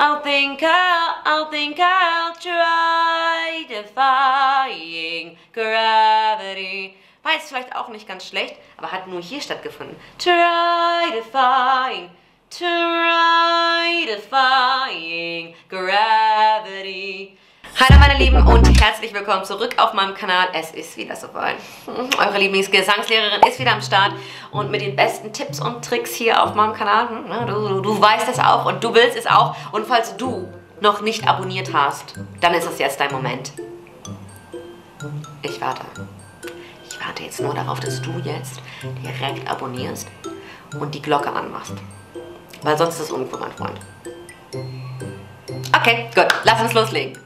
I'll think I'll, I'll think I'll try defying gravity. War jetzt vielleicht auch nicht ganz schlecht, aber hat nur hier stattgefunden. Try defying, try defying gravity. Hallo meine Lieben und herzlich willkommen zurück auf meinem Kanal. Es ist wieder soweit. Eure Lieblingsgesangslehrerin ist wieder am Start und mit den besten Tipps und Tricks hier auf meinem Kanal. Hm, du, du, du weißt es auch und du willst es auch. Und falls du noch nicht abonniert hast, dann ist es jetzt dein Moment. Ich warte. Ich warte jetzt nur darauf, dass du jetzt direkt abonnierst und die Glocke anmachst. Weil sonst ist es uncool, mein Freund. Okay, gut. Lass uns loslegen.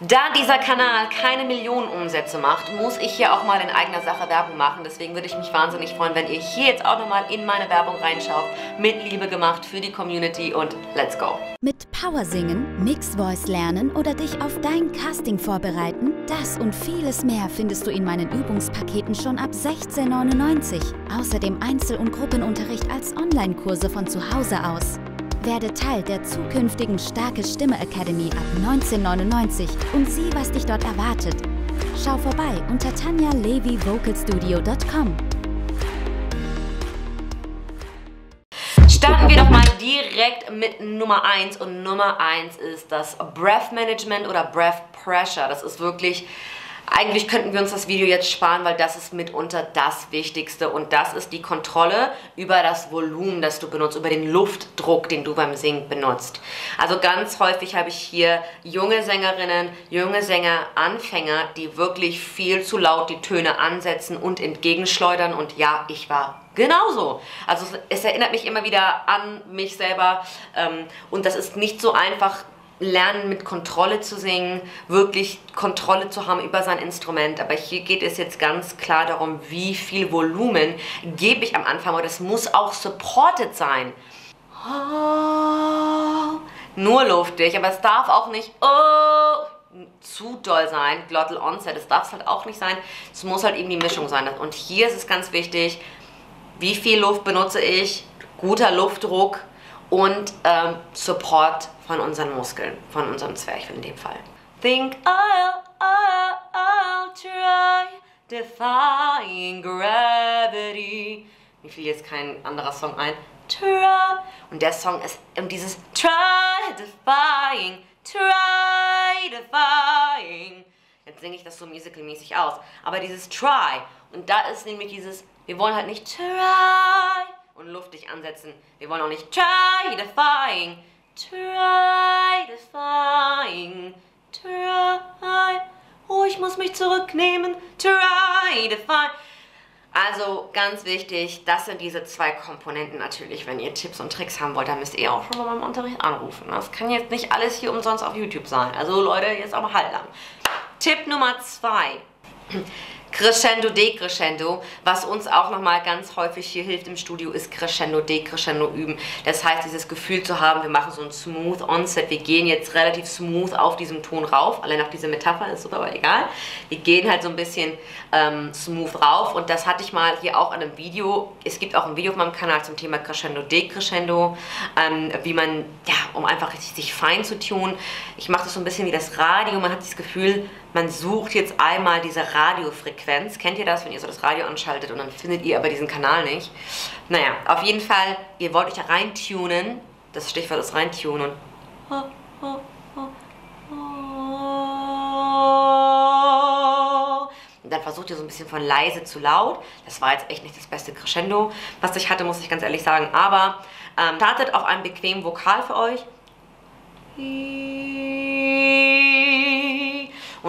Da dieser Kanal keine Millionen Umsätze macht, muss ich hier auch mal in eigener Sache Werbung machen. Deswegen würde ich mich wahnsinnig freuen, wenn ihr hier jetzt auch nochmal in meine Werbung reinschaut. Mit Liebe gemacht für die Community und let's go. Mit Power singen, Mixed Voice lernen oder dich auf dein Casting vorbereiten, das und vieles mehr findest du in meinen Übungspaketen schon ab 16,99. Außerdem Einzel- und Gruppenunterricht als Online-Kurse von zu Hause aus. Werde Teil der zukünftigen Starke Stimme Academy ab 1999 und sieh, was dich dort erwartet. Schau vorbei unter tanjalevyvocalstudio.com. Starten wir doch mal direkt mit Nummer 1 und Nummer 1 ist das Breath Management oder Breath Pressure. Das ist wirklich eigentlich könnten wir uns das Video jetzt sparen, weil das ist mitunter das Wichtigste und das ist die Kontrolle über das Volumen, das du benutzt, über den Luftdruck, den du beim Singen benutzt. Also ganz häufig habe ich hier junge Sängerinnen, junge Sänger, Anfänger, die wirklich viel zu laut die Töne ansetzen und entgegenschleudern und ja, ich war Genauso. Also es, erinnert mich immer wieder an mich selber ähm, und das ist nicht so einfach lernen mit Kontrolle zu singen, wirklich Kontrolle zu haben über sein Instrument. Aber hier geht es jetzt ganz klar darum, wie viel Volumen gebe ich am Anfang. Und es muss auch supported sein. Oh, nur luftig, aber es darf auch nicht oh, zu doll sein, Glottal Onset. Es darf es halt auch nicht sein. Es muss halt eben die Mischung sein. Und hier ist es ganz wichtig, wie viel Luft benutze ich, guter Luftdruck und ähm, Support von unseren Muskeln, von unserem Zwerchfell in dem Fall. Think I'll, I'll, I'll try defying gravity. Mir fiel jetzt kein anderer Song ein. Try. Und der Song ist um dieses Try defying, try defying. Jetzt singe ich das so musicalmäßig aus. Aber dieses Try. Und da ist nämlich dieses, wir wollen halt nicht try und luftig ansetzen. Wir wollen auch nicht try defying. Try defying. Try. Oh, ich muss mich zurücknehmen. Try defying. Also ganz wichtig, das sind diese zwei Komponenten natürlich. Wenn ihr Tipps und Tricks haben wollt, dann müsst ihr auch schon mal beim Unterricht anrufen. Das kann jetzt nicht alles hier umsonst auf YouTube sein. Also Leute, jetzt aber halt lang. Tipp Nummer zwei. Crescendo, Decrescendo. Was uns auch nochmal ganz häufig hier hilft im Studio, ist Crescendo, Decrescendo üben. Das heißt, dieses Gefühl zu haben, wir machen so ein Smooth Onset. Wir gehen jetzt relativ smooth auf diesen Ton rauf. Allein auf diese Metapher ist es aber egal. Wir gehen halt so ein bisschen ähm, smooth rauf. Und das hatte ich mal hier auch in einem Video. Es gibt auch ein Video auf meinem Kanal zum Thema Crescendo, Decrescendo. Ähm, wie man, ja, um einfach richtig sich fein zu tun. Ich mache das so ein bisschen wie das Radio. Man hat das Gefühl, man sucht jetzt einmal diese Radiofrequenz. Kennt ihr das, wenn ihr so das Radio anschaltet und dann findet ihr aber diesen Kanal nicht? Naja, auf jeden Fall, ihr wollt euch da reintunen. Das Stichwort ist reintunen. Und dann versucht ihr so ein bisschen von leise zu laut. Das war jetzt echt nicht das beste Crescendo, was ich hatte, muss ich ganz ehrlich sagen. Aber ähm, startet auf einem bequemen Vokal für euch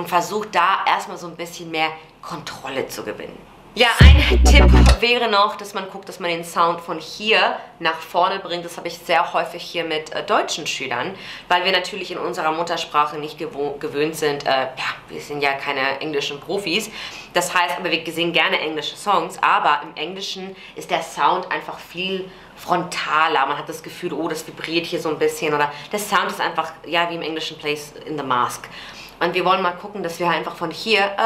und versucht da erstmal so ein bisschen mehr Kontrolle zu gewinnen. Ja, ein Tipp wäre noch, dass man guckt, dass man den Sound von hier nach vorne bringt. Das habe ich sehr häufig hier mit äh, deutschen Schülern, weil wir natürlich in unserer Muttersprache nicht gewöhnt sind. Äh, ja, wir sind ja keine englischen Profis. Das heißt, aber wir singen gerne englische Songs, aber im Englischen ist der Sound einfach viel frontaler. Man hat das Gefühl, oh, das vibriert hier so ein bisschen oder der Sound ist einfach, ja, wie im englischen Place in the Mask. Und wir wollen mal gucken, dass wir einfach von hier uh,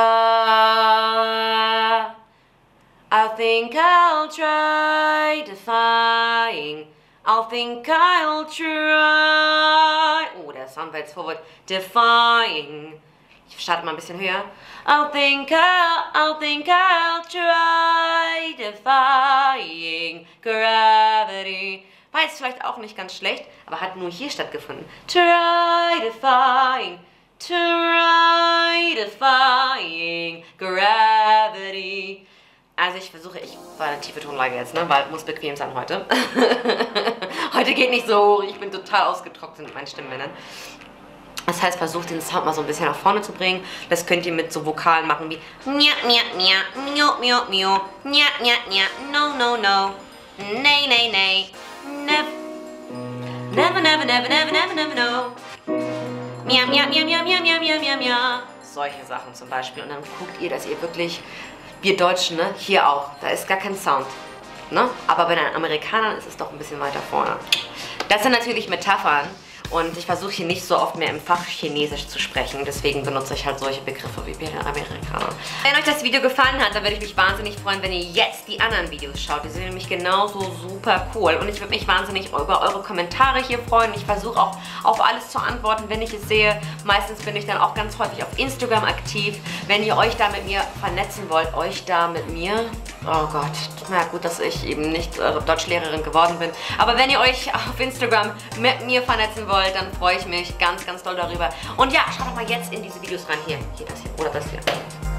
I think I'll try defying I'll think I'll try. Oh, der Sound war jetzt forward. Defying. Ich starte mal ein bisschen höher. I'll think I'll, I'll think I'll try. Defying gravity. War jetzt vielleicht auch nicht ganz schlecht, aber hat nur hier stattgefunden. Try defying. Try defying gravity. Also ich versuche, ich war eine tiefe Tonlage jetzt, ne? Weil muss bequem sein heute. heute geht nicht so hoch. Ich bin total ausgetrocknet mit meinen Stimmbändern. Das heißt, versucht den Sound mal so ein bisschen nach vorne zu bringen. Das könnt ihr mit so Vokalen machen wie Nia, Nia, Nia, Mio, Mio, Mio, Nia, Nia, Nia, No, No, No, Nay, Nay, Nay, Never, Never, Never, Never, Never, Never, No. Mia, Mia, Mia, Mia, Mia, Mia, Mia, Mia, Mia. Solche Sachen zum Beispiel. Und dann guckt ihr, dass ihr wirklich wir Deutschen, ne, hier auch, da ist gar kein Sound. Ne? Aber bei den Amerikanern ist es doch ein bisschen weiter vorne. Das sind natürlich Metaphern. Und ich versuche hier nicht so oft mehr im Fach Chinesisch zu sprechen. Deswegen benutze ich halt solche Begriffe wie Amerikanern. Wenn euch das Video gefallen hat, dann würde ich mich wahnsinnig freuen, wenn ihr jetzt die anderen Videos schaut. Die sind nämlich genauso super cool. Und ich würde mich wahnsinnig über eure Kommentare hier freuen. Ich versuche auch auf alles zu antworten, wenn ich es sehe. Meistens bin ich dann auch ganz häufig auf Instagram aktiv. Wenn ihr euch da mit mir vernetzen wollt, euch da mit mir... Oh Gott, na gut, dass ich eben nicht eure Deutschlehrerin geworden bin. Aber wenn ihr euch auf Instagram mit mir vernetzen wollt, wollt, dann freue ich mich ganz, ganz doll darüber. Und ja, schaut doch mal jetzt in diese Videos rein. Hier, hier das hier oder das hier.